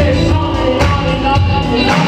It's on and.